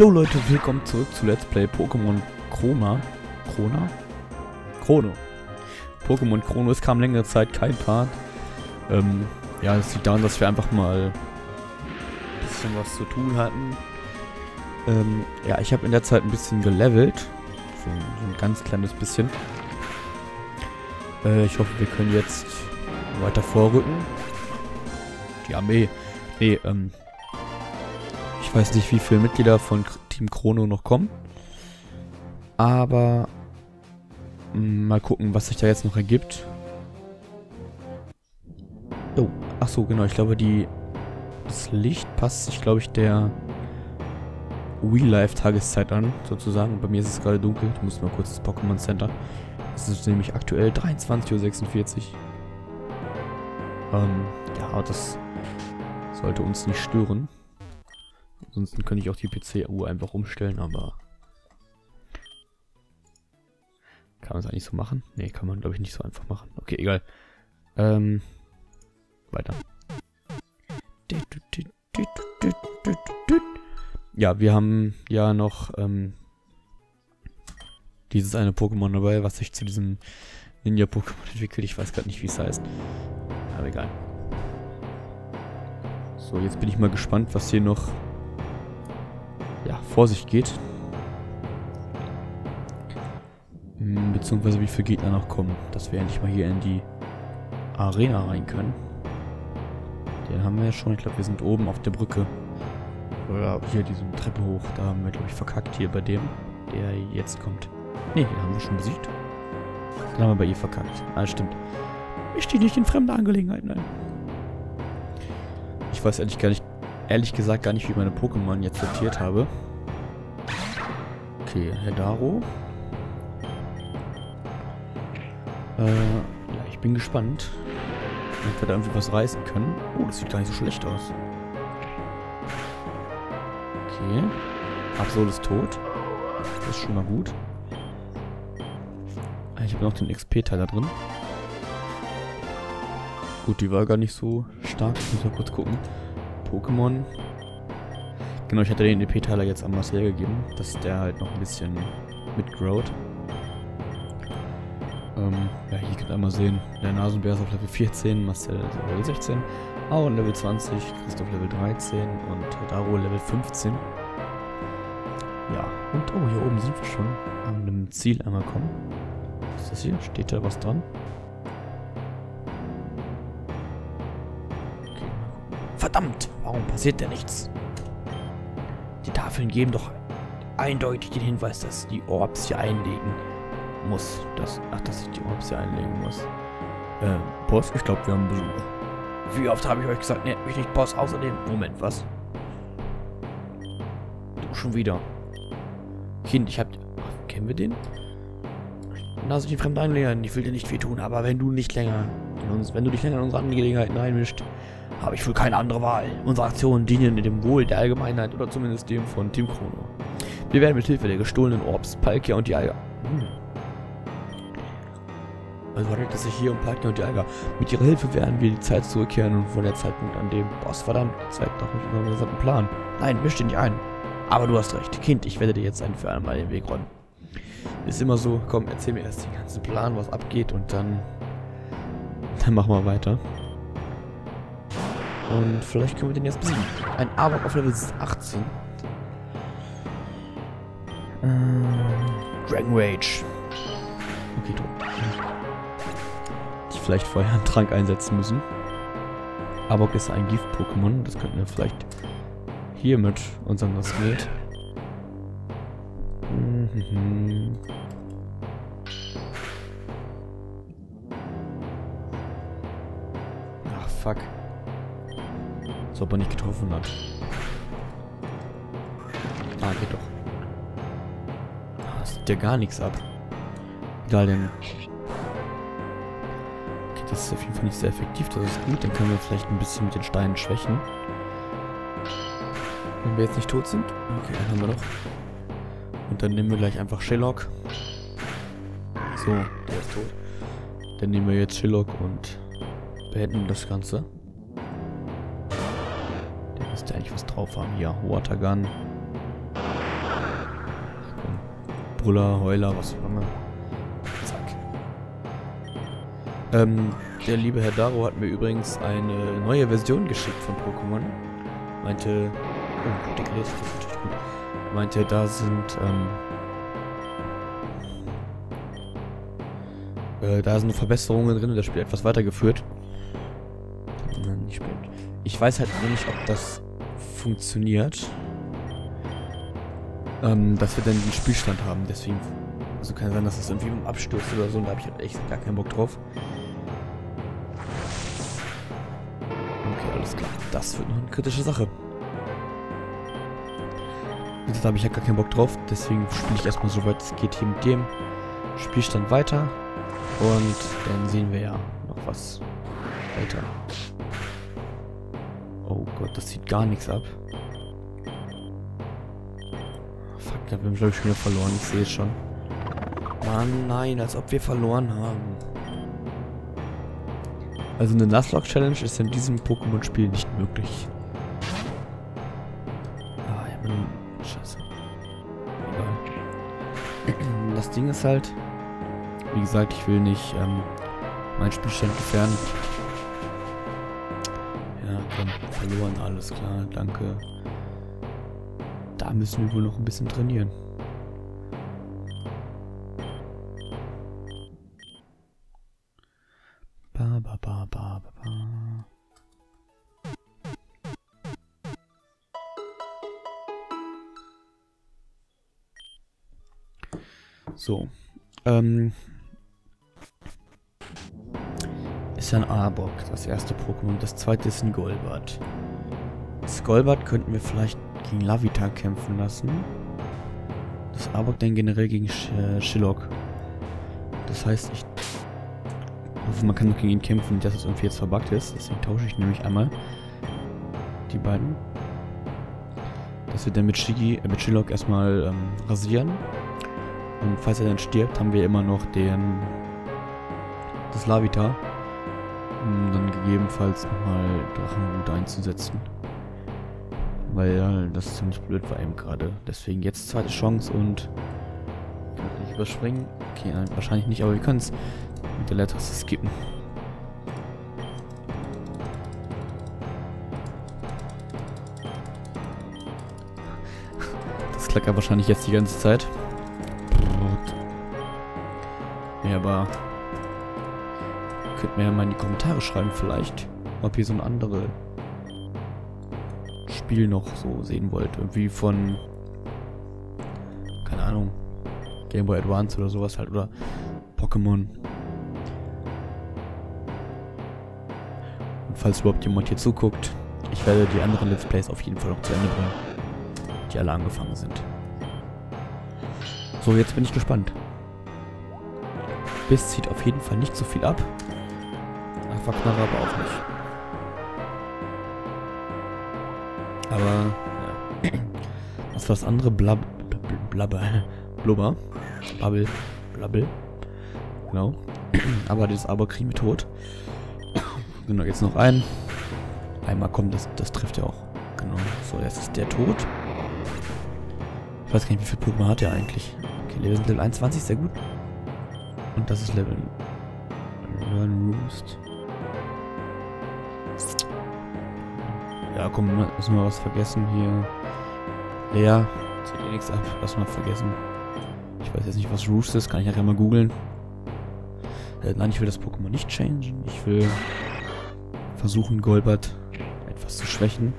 Jo Leute, willkommen zurück zu Let's Play Pokémon Chroma. Krona? Chrono. Pokémon Chrono, es kam längere Zeit kein Part. Ähm, ja, das liegt daran, dass wir einfach mal ein bisschen was zu tun hatten. Ähm, ja, ich habe in der Zeit ein bisschen gelevelt. So, so ein ganz kleines bisschen. Äh, ich hoffe, wir können jetzt weiter vorrücken. Die Armee. Nee, ähm, ich weiß nicht, wie viele Mitglieder von Team Chrono noch kommen. Aber mm, mal gucken, was sich da jetzt noch ergibt. Oh, ach so, genau. Ich glaube, die das Licht passt sich, glaube ich, der Real-Life-Tageszeit an, sozusagen. Bei mir ist es gerade dunkel. Ich muss mal kurz das Pokémon Center. Es ist nämlich aktuell 23.46 Uhr. Ähm, ja, das sollte uns nicht stören. Ansonsten könnte ich auch die PC-Uhr einfach umstellen, aber... Kann man es eigentlich so machen? Ne, kann man glaube ich nicht so einfach machen. Okay, egal. Ähm, weiter. Ja, wir haben ja noch ähm, dieses eine Pokémon dabei, was sich zu diesem Ninja-Pokémon entwickelt. Ich weiß gerade nicht, wie es heißt. Aber egal. So, jetzt bin ich mal gespannt, was hier noch ja, vor sich geht. Hm, beziehungsweise wie viele Gegner noch kommen, dass wir endlich mal hier in die Arena rein können. Den haben wir ja schon. Ich glaube, wir sind oben auf der Brücke. Oder hier diese Treppe hoch. Da haben wir, glaube ich, verkackt hier bei dem, der jetzt kommt. Ne, den haben wir schon besiegt. Den haben wir bei ihr verkackt. Ah, stimmt. Ich stehe nicht in fremde Angelegenheiten ein. Ich weiß ehrlich gar nicht, ehrlich gesagt gar nicht, wie meine Pokémon jetzt sortiert habe. Okay, Herr Daro. Äh, ja, ich bin gespannt, ob wir da irgendwie was reißen können. Oh, das sieht gar nicht so schlecht aus. Okay. Absol ist tot. Das ist schon mal gut. Ah, ich habe noch den XP-Teil da drin. Gut, die war gar nicht so stark. Ich muss mal kurz gucken. Pokémon. Genau, ich hatte den EP-Teiler jetzt an Marcel gegeben, dass der halt noch ein bisschen mitgrowt. Ähm, ja, hier könnt ihr einmal sehen, der Nasenbär ist auf Level 14, Marcel ist auf Level 16, Aaron Level 20, Christoph Level 13 und Daro Level 15. Ja, und oh, hier oben sind wir schon an einem Ziel einmal kommen. Was ist das hier? Steht da was dran? Verdammt, warum passiert denn nichts? Die Tafeln geben doch eindeutig den Hinweis, dass die Orbs hier einlegen muss. Das, ach, dass ich die Orbs hier einlegen muss. Äh, Boss, ich glaube, wir haben Besuch. Wie oft habe ich euch gesagt, nennt mich nicht Boss, außerdem... Moment, was? Du schon wieder. Kind, ich hab... Ach, kennen wir den? Na, sind die fremde Angelegenheiten. Ich will dir nicht wehtun, aber wenn du nicht länger... In uns, wenn du dich länger in unsere Angelegenheiten einmischt, habe ich wohl keine andere Wahl. Unsere Aktionen dienen dem Wohl der Allgemeinheit oder zumindest dem von Team Chrono. Wir werden mit Hilfe der gestohlenen Orbs, Palkia und die Alga. Hm. Also handelt es sich hier um Palkia und die Alga. Mit ihrer Hilfe werden wir die Zeit zurückkehren und von der Zeitpunkt an dem Boss verdammt zeigt doch nicht unseren gesamten Plan. Nein, misch dich nicht ein. Aber du hast recht. Kind, ich werde dir jetzt ein für einmal den Weg räumen. Ist immer so, komm, erzähl mir erst den ganzen Plan, was abgeht und dann... Dann machen wir weiter. Und vielleicht können wir den jetzt besiegen. Ein Arbok auf Level 18. Äh, Dragon Rage. Okay, tot. Ich vielleicht vorher einen Trank einsetzen müssen. Arbok ist ein Gift-Pokémon. Das könnten wir vielleicht hier mit unserem Nasmate. Mhm. Ach, fuck. Als ob er nicht getroffen hat. Ah, geht doch. Ah, sieht ja gar nichts ab. Egal, denn... Okay, das ist auf jeden Fall nicht sehr effektiv, das ist gut. Dann können wir vielleicht ein bisschen mit den Steinen schwächen. Wenn wir jetzt nicht tot sind. Okay, dann haben wir noch. Und dann nehmen wir gleich einfach Sherlock. So, der ist tot. Dann nehmen wir jetzt Sherlock und beenden das Ganze eigentlich was drauf haben. Hier, Watergun. Brüller, Heuler, was auch immer. Zack. Ähm, der liebe Herr Daro hat mir übrigens eine neue Version geschickt von Pokémon. Meinte, oh, dekoriert ist natürlich gut. Meinte, da sind, ähm, äh, da sind Verbesserungen drin und das Spiel etwas weitergeführt. Ich weiß halt nicht, ob das funktioniert. Ähm, dass wir dann den Spielstand haben, deswegen. Also kann sein, dass das irgendwie abstürzt oder so und da habe ich halt echt gar keinen Bock drauf. Okay, alles klar. Das wird noch eine kritische Sache. Jetzt habe ich ja gar keinen Bock drauf, deswegen spiele ich erstmal so weit es geht hier mit dem Spielstand weiter. Und dann sehen wir ja noch was weiter. Oh Gott, das sieht gar nichts ab. Fuck, da haben wir, glaube ich, schon wieder verloren. Ich sehe es schon. Mann, nein, als ob wir verloren haben. Also eine Nuzlocke-Challenge ist in diesem Pokémon-Spiel nicht möglich. Ah, ja, man... Scheiße. Egal. Das Ding ist halt... Wie gesagt, ich will nicht ähm, meinen Spielstand gefährden. Ja, komm, verloren, alles klar, danke. Da müssen wir wohl noch ein bisschen trainieren. Ba, ba, ba, ba, ba, ba. So. Ähm, ist ein Arbok, das erste Pokémon. Das zweite ist ein Golbat. Das Golbat könnten wir vielleicht gegen Lavita kämpfen lassen. Das Arbok dann generell gegen Sh äh, Shillock. Das heißt, ich hoffe, man kann noch gegen ihn kämpfen, dass es irgendwie jetzt verbuggt ist. Deswegen tausche ich nämlich einmal die beiden. Dass wir dann mit Shigi, äh, mit Shillock erstmal ähm, rasieren. Und falls er dann stirbt, haben wir immer noch den das Lavita um dann gegebenenfalls nochmal Drachenhut einzusetzen. Weil das ziemlich blöd war eben gerade. Deswegen jetzt zweite Chance und kann ich überspringen. Okay, nein, wahrscheinlich nicht, aber wir können es mit der Leertaste skippen. Das klackert wahrscheinlich jetzt die ganze Zeit. Ja, aber Könnt mir ja mal in die Kommentare schreiben vielleicht, ob ihr so ein anderes Spiel noch so sehen wollt. Irgendwie von, keine Ahnung, Game Boy Advance oder sowas halt, oder Pokémon. Und falls überhaupt jemand hier zuguckt, ich werde die anderen Let's Plays auf jeden Fall noch zu Ende bringen, die alle angefangen sind. So, jetzt bin ich gespannt. Biss zieht auf jeden Fall nicht so viel ab. Verknarrer aber auch nicht. Aber, ja. Was war das andere? Blab, blabber, blubber, Bubble, Blabbel. Genau. aber das aber kriegen wir tot. genau, jetzt noch ein. Einmal kommt, das, das trifft ja auch. Genau. So, jetzt ist der tot. Ich weiß gar nicht, wie viel Pokémon hat er eigentlich. Okay, Level 21, sehr gut. Und das ist Level Learn Roost. Ja, komm, müssen wir was vergessen hier. Lea, zählt eh nichts ab. Lass mal vergessen. Ich weiß jetzt nicht, was Roost ist. Kann ich nachher mal googeln. Äh, nein, ich will das Pokémon nicht changen. Ich will versuchen, Golbat etwas zu schwächen.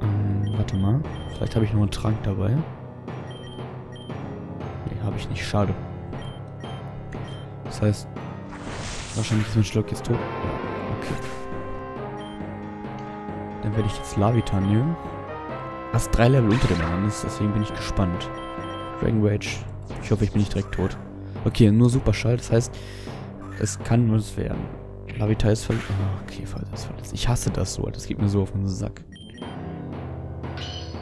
Ähm, warte mal. Vielleicht habe ich noch einen Trank dabei. Nee, habe ich nicht. Schade. Das heißt, wahrscheinlich ist mein Schluck jetzt tot. Ja, okay. Dann werde ich jetzt Lavitan nehmen. Was drei Level unter dem anderen ist, deswegen bin ich gespannt. Dragon Rage. Ich hoffe, ich bin nicht direkt tot. Okay, nur Superschall, das heißt, es kann nur das werden. Lavita ist verletzt. Oh, okay, ist verletzt. Ich hasse das so, das geht mir so auf den Sack.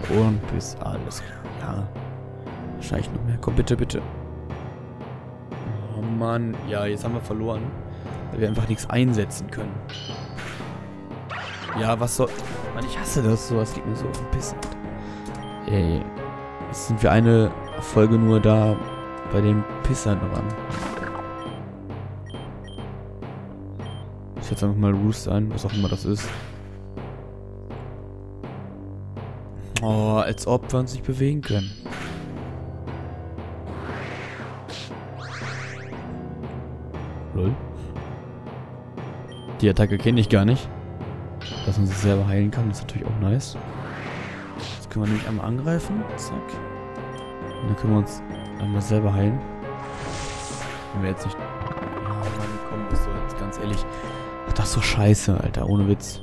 Und bis alles klar. Ja. Wahrscheinlich noch mehr. Komm, bitte, bitte. Mann. Ja, jetzt haben wir verloren. Weil wir einfach nichts einsetzen können. Ja, was soll... Mann, ich hasse das so. Das geht mir so auf den Piss. Ey, jetzt sind wir eine Folge nur da bei den Pissern dran. Ich setze einfach mal Roost ein, was auch immer das ist. Oh, als ob wir uns nicht bewegen können. Die Attacke kenne ich gar nicht. Dass man sich selber heilen kann, ist natürlich auch nice. Jetzt können wir nämlich einmal angreifen. Zack. Und dann können wir uns einmal selber heilen. Wenn wir jetzt nicht... Ja, Mann, komm, bist du jetzt ganz ehrlich. Ach, das ist so scheiße, Alter. Ohne Witz.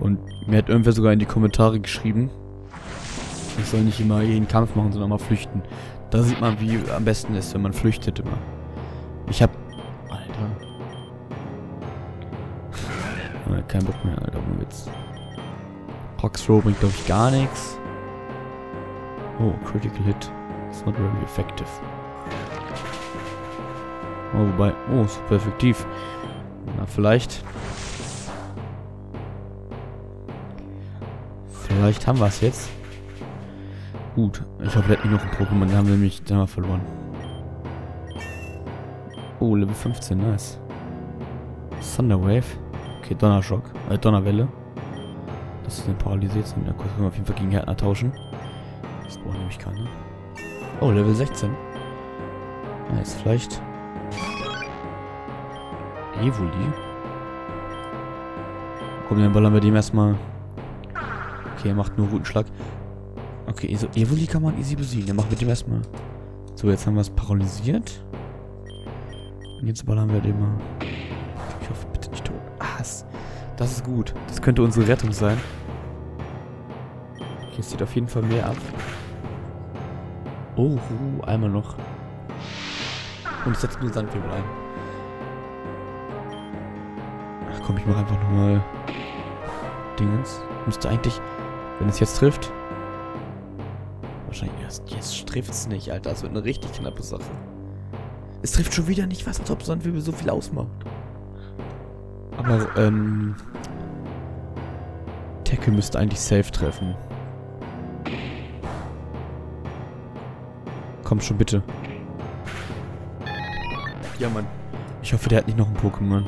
Und mir hat irgendwer sogar in die Kommentare geschrieben, ich soll nicht immer jeden Kampf machen, sondern mal flüchten. Da sieht man, wie am besten ist, wenn man flüchtet immer. Ich hab... Alter. Kein Bock mehr, Alter, ohne Witz. Throw bringt, glaube ich, gar nichts. Oh, Critical Hit. It's not very effective. Oh, wobei... Oh, super effektiv. Na, vielleicht... Vielleicht haben wir es jetzt. Gut. Ich hoffe, wir hätten noch ein Pokémon. Da haben wir nämlich da verloren. Oh, Level 15. Nice. Thunderwave. Okay, Donnerschock. Äh, Donnerwelle. Das ist dann paralysiert sind. Kurz können wir auf jeden Fall gegen Härtner tauschen. Das braucht nämlich keiner. Oh, Level 16. Nice, vielleicht. Evoli. Komm, dann ballern wir dem erstmal. Okay, er macht nur Routenschlag. Okay, so Evoli kann man easy besiegen. Dann machen wir dem erstmal. So, jetzt haben wir es paralysiert. Und jetzt ballern wir den mal. Ich hoffe, bitte nicht tot. Ah, das, ist gut. Das könnte unsere Rettung sein. Hier sieht auf jeden Fall mehr ab. Oh, einmal noch. Und ich setze nur Sandwebel ein. Ach komm, ich mache einfach nochmal Dingens. Müsste eigentlich, wenn es jetzt trifft, wahrscheinlich erst jetzt trifft es nicht, Alter. Das wird eine richtig knappe Sache. Es trifft schon wieder nicht was, als ob Sandwirbel so viel ausmacht. Aber, ähm... Tackle müsste eigentlich safe treffen. Komm schon, bitte. Ja, Mann. Ich hoffe, der hat nicht noch ein Pokémon.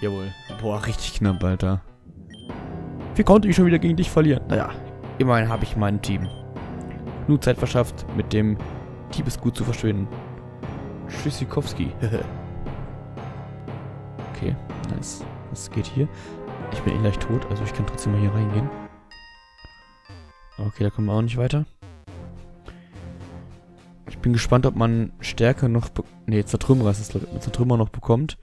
Jawohl. Boah, richtig knapp, Alter. Wie konnte ich schon wieder gegen dich verlieren? Naja, immerhin habe ich mein Team. Nur Zeit verschafft, mit dem Diebesgut zu verschwinden. Tschüssikowski. okay, nice. Was geht hier? Ich bin eh gleich tot, also ich kann trotzdem mal hier reingehen. Okay, da kommen wir auch nicht weiter. Ich bin gespannt, ob man Stärke noch... Ne, Zertrümmerer ist es, mit Zertrümmerer noch bekommt.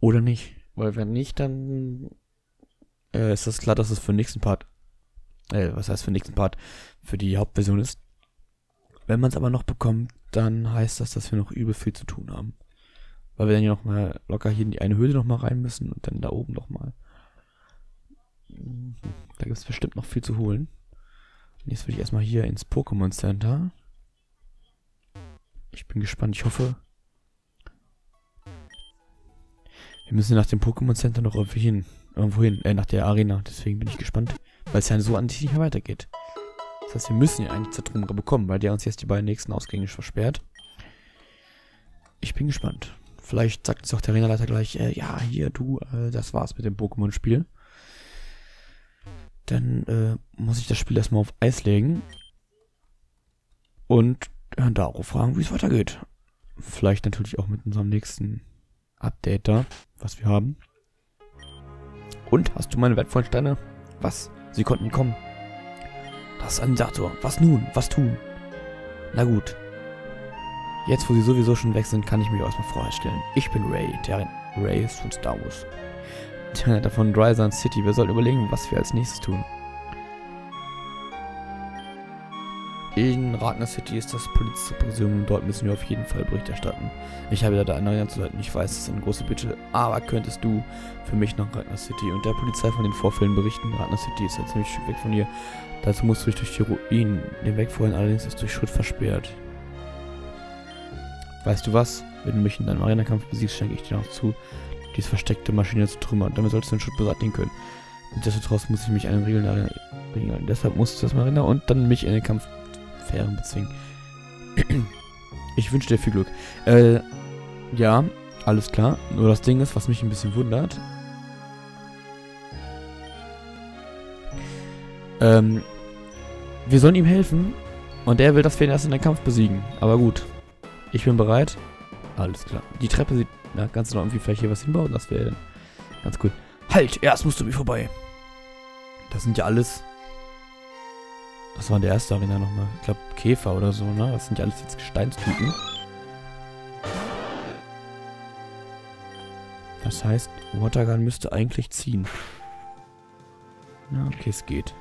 Oder nicht. Weil wenn nicht, dann äh, ist das klar, dass es für den nächsten Part äh, was heißt für den nächsten Part, für die Hauptversion ist. Wenn man es aber noch bekommt, dann heißt das, dass wir noch übel viel zu tun haben. Weil wir dann ja noch mal locker hier in die eine Höhle noch mal rein müssen und dann da oben noch mal. Da gibt es bestimmt noch viel zu holen. Und jetzt würde ich erstmal hier ins Pokémon Center. Ich bin gespannt. Ich hoffe... Wir müssen nach dem Pokémon Center noch irgendwie hin. Irgendwo hin. Äh, nach der Arena. Deswegen bin ich gespannt. Weil es ja so an sich nicht mehr weitergeht. Das heißt, wir müssen ja eigentlich Zertrümmerer bekommen, weil der uns jetzt die beiden nächsten Ausgänge versperrt. Ich bin gespannt. Vielleicht sagt uns auch der Arenaleiter gleich, äh, ja, hier, du, äh, das war's mit dem Pokémon-Spiel. Dann äh, muss ich das Spiel erstmal auf Eis legen. Und äh, darauf fragen, wie es weitergeht. Vielleicht natürlich auch mit unserem nächsten Update da, was wir haben. Und, hast du meine wertvollen Steine? Was? Sie konnten kommen. Das Ansator. Was nun? Was tun? Na gut. Jetzt, wo sie sowieso schon weg sind, kann ich mich erstmal vorstellen. Ich bin Ray, der Ray ist von Star Wars. Der von Drysan City. Wir sollten überlegen, was wir als nächstes tun. In Ragnar City ist das Polizeipräsidium. Dort müssen wir auf jeden Fall Bericht erstatten. Ich habe leider eine anzuleiten. Ich weiß, es ist eine große Bitte. Aber könntest du für mich nach Ragnar City und der Polizei von den Vorfällen berichten? Ragnar City ist ja ziemlich weg von hier. Dazu musst du dich durch die Ruinen. Den Weg vorhin allerdings ist durch Schritt versperrt. Weißt du was? Wenn du mich in deinem Arena-Kampf besiegst, schenke ich dir noch zu, diese versteckte Maschine zu trümmern. Damit sollst du den Schutt beseitigen können. Nichtsdestotrotz muss ich mich an den Regeln erinnern. Deshalb musst du das mal erinnern und dann mich in den Kampf fairen bezwingen. ich wünsche dir viel Glück. Äh, ja, alles klar. Nur das Ding ist, was mich ein bisschen wundert. Ähm, wir sollen ihm helfen und er will, dass wir ihn erst in den Kampf besiegen. Aber gut, ich bin bereit. Alles klar. Die Treppe sieht na, ganz noch irgendwie vielleicht hier was hinbauen. Das wäre ganz cool. Halt, erst musst du mich vorbei. Das sind ja alles... Das war in der erste Arena nochmal. Ich glaube, Käfer oder so, ne? Das sind ja alles jetzt Gesteinstypen. Das heißt, Watergun müsste eigentlich ziehen. Ja, okay, es geht.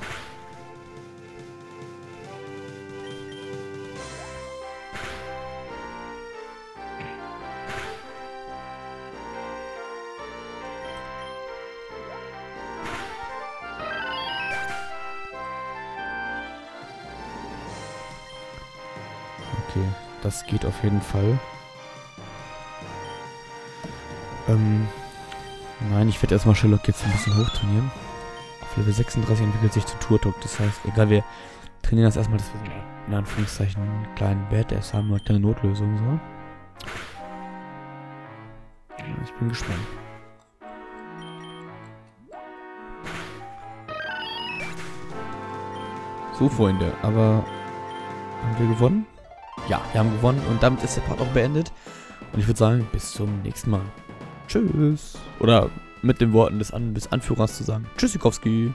Das geht auf jeden Fall. Ähm, nein, ich werde erstmal Sherlock jetzt ein bisschen hochtrainieren. Auf Level 36 entwickelt sich zu Turtok. Das heißt, egal, wir trainieren das erstmal, dass wir in Anführungszeichen einen kleinen Badass haben, eine kleine Notlösung so. Ich bin gespannt. So, Freunde, aber haben wir gewonnen? Ja, wir haben gewonnen und damit ist der Part auch beendet. Und ich würde sagen, bis zum nächsten Mal. Tschüss. Oder mit den Worten des, An des Anführers zu sagen. Tschüssikowski.